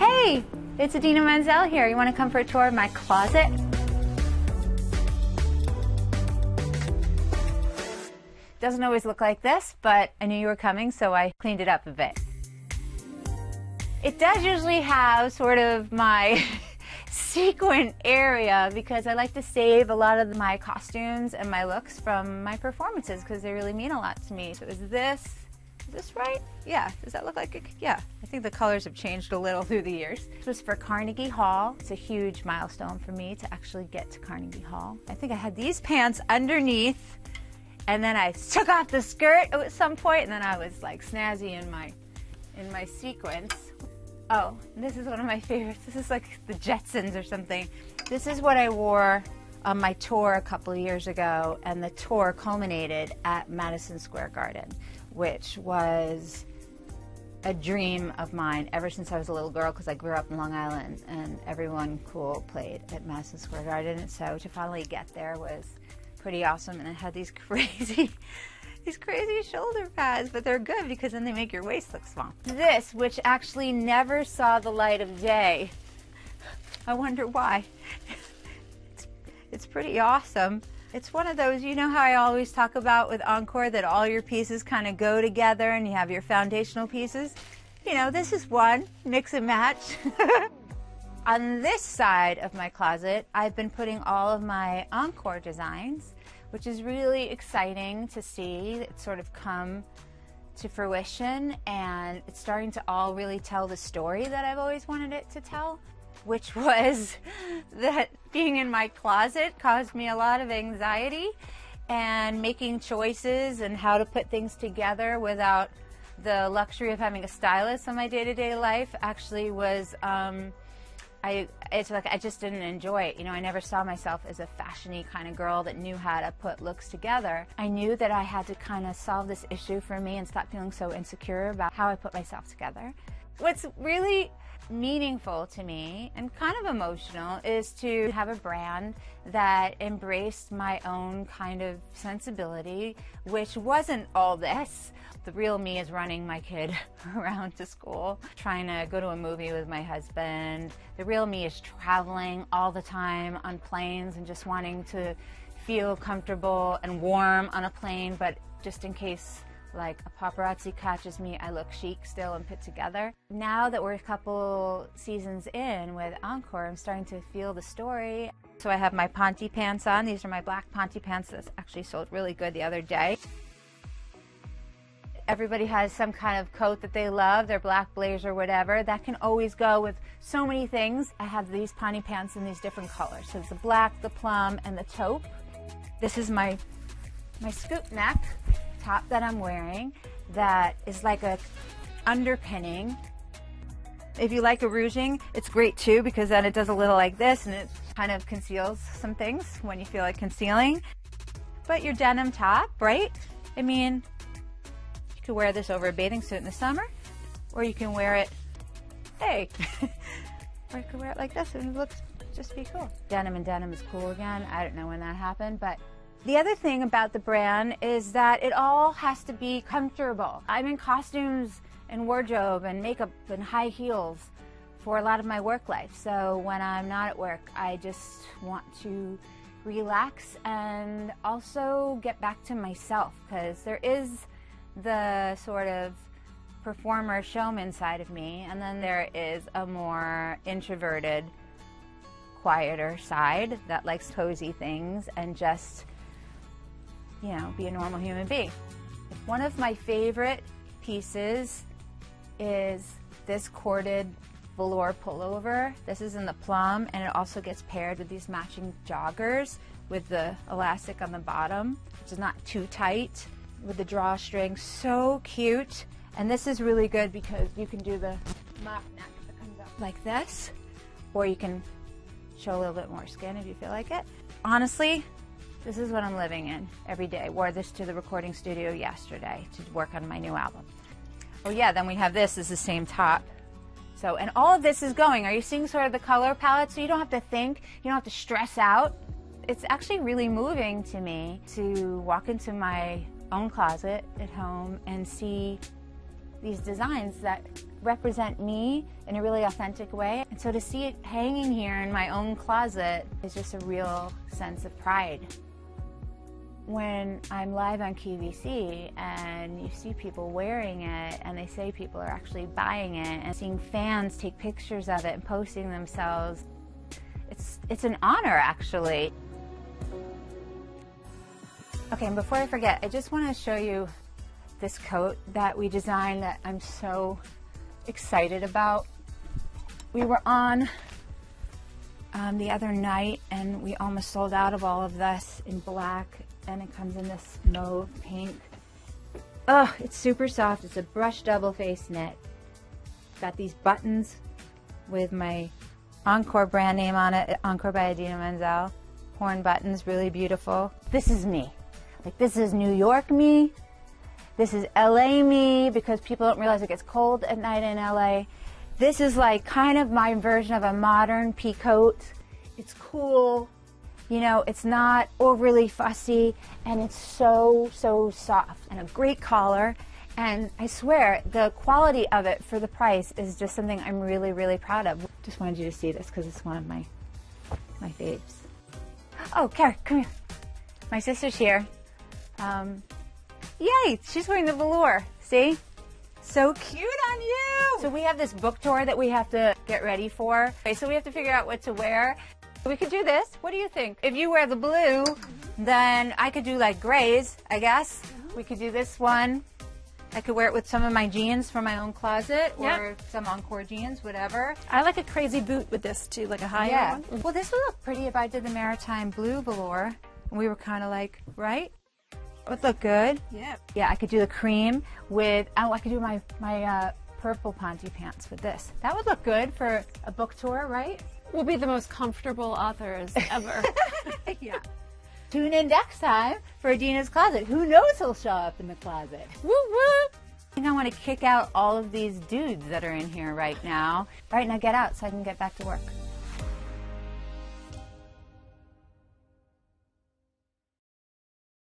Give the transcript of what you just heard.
Hey, it's Idina Menzel here. You want to come for a tour of my closet? Doesn't always look like this, but I knew you were coming, so I cleaned it up a bit. It does usually have sort of my sequin area because I like to save a lot of my costumes and my looks from my performances because they really mean a lot to me. So is this, is this right? Yeah, does that look like it? Yeah, I think the colors have changed a little through the years. This was for Carnegie Hall. It's a huge milestone for me to actually get to Carnegie Hall. I think I had these pants underneath and then I took off the skirt at some point and then I was like snazzy in my in my sequence. Oh, this is one of my favorites. This is like the Jetsons or something. This is what I wore on my tour a couple of years ago, and the tour culminated at Madison Square Garden, which was a dream of mine ever since I was a little girl because I grew up in Long Island and everyone cool played at Madison Square Garden. And so to finally get there was pretty awesome. And it had these crazy these crazy shoulder pads, but they're good because then they make your waist look small. This, which actually never saw the light of day. I wonder why. It's, pretty awesome. It's one of those, you know how I always talk about with Encore that all your pieces kind of go together and you have your foundational pieces? You know, this is one, mix and match. On this side of my closet, I've been putting all of my Encore designs which is really exciting to see. It's sort of come to fruition and it's starting to all really tell the story that I've always wanted it to tell, which was that being in my closet caused me a lot of anxiety and making choices and how to put things together without the luxury of having a stylist in my day-to-day life actually was um, I it's like I just didn't enjoy it. You know, I never saw myself as a fashiony kind of girl that knew how to put looks together. I knew that I had to kind of solve this issue for me and stop feeling so insecure about how I put myself together. What's really meaningful to me and kind of emotional is to have a brand that embraced my own kind of sensibility, which wasn't all this. The real me is running my kid around to school, trying to go to a movie with my husband. The real me is traveling all the time on planes and just wanting to feel comfortable and warm on a plane, but just in case like a paparazzi catches me, I look chic still and put together. Now that we're a couple seasons in with Encore, I'm starting to feel the story. So I have my Ponte pants on. These are my black Ponte pants that actually sold really good the other day. Everybody has some kind of coat that they love, their black blazer, whatever. That can always go with so many things. I have these Ponte pants in these different colors. So it's the black, the plum, and the taupe. This is my my scoop neck top that I'm wearing that is like a underpinning. If you like a ruching, it's great too because then it does a little like this and it kind of conceals some things when you feel like concealing. But your denim top, right? I mean, you could wear this over a bathing suit in the summer or you can wear it, hey, or you could wear it like this and it looks just be cool. Denim and denim is cool again. I don't know when that happened, but the other thing about the brand is that it all has to be comfortable. I'm in costumes and wardrobe and makeup and high heels for a lot of my work life. So when I'm not at work, I just want to relax and also get back to myself because there is the sort of performer showman side of me and then there is a more introverted quieter side that likes cozy things and just you know, be a normal human being. One of my favorite pieces is this corded velour pullover. This is in the plum and it also gets paired with these matching joggers with the elastic on the bottom, which is not too tight with the drawstring. So cute. And this is really good because you can do the mock neck that comes up like this, or you can show a little bit more skin if you feel like it. Honestly, this is what I'm living in every day. Wore this to the recording studio yesterday to work on my new album. Oh yeah, then we have this is the same top. So, and all of this is going. Are you seeing sort of the color palette? So you don't have to think, you don't have to stress out. It's actually really moving to me to walk into my own closet at home and see these designs that represent me in a really authentic way. And so to see it hanging here in my own closet is just a real sense of pride. When I'm live on QVC and you see people wearing it and they say people are actually buying it and seeing fans take pictures of it and posting themselves, it's, it's an honor actually. Okay, and before I forget, I just want to show you this coat that we designed that I'm so excited about. We were on um, the other night and we almost sold out of all of this in black and it comes in this mauve pink. Oh, it's super soft. It's a brush double face knit. Got these buttons with my Encore brand name on it, Encore by Idina Menzel. Horn buttons, really beautiful. This is me. Like this is New York me. This is LA me because people don't realize it gets cold at night in LA. This is like kind of my version of a modern pea coat. It's cool. You know, it's not overly fussy and it's so, so soft and a great collar. And I swear the quality of it for the price is just something I'm really, really proud of. Just wanted you to see this because it's one of my, my faves. Oh, Carrie, come here. My sister's here. Um, Yay, she's wearing the velour. See? So cute on you. So we have this book tour that we have to get ready for. Okay, so we have to figure out what to wear. We could do this. What do you think? If you wear the blue, then I could do like grays, I guess. We could do this one. I could wear it with some of my jeans from my own closet or Yep. some Encore jeans, whatever. I like a crazy boot with this too, like a higher Yeah. one. Well, this would look pretty if I did the maritime blue velour. And we were kind of like, right? It would look good. Yeah. Yeah, I could do the cream with, oh, I could do my, my uh, purple Ponte pants with this. That would look good for a book tour, right? We'll be the most comfortable authors ever. yeah. Tune in next time for Idina's Closet. Who knows he'll show up in the closet? woo woo! I think I want to kick out all of these dudes that are in here right now. All right, now get out so I can get back to work.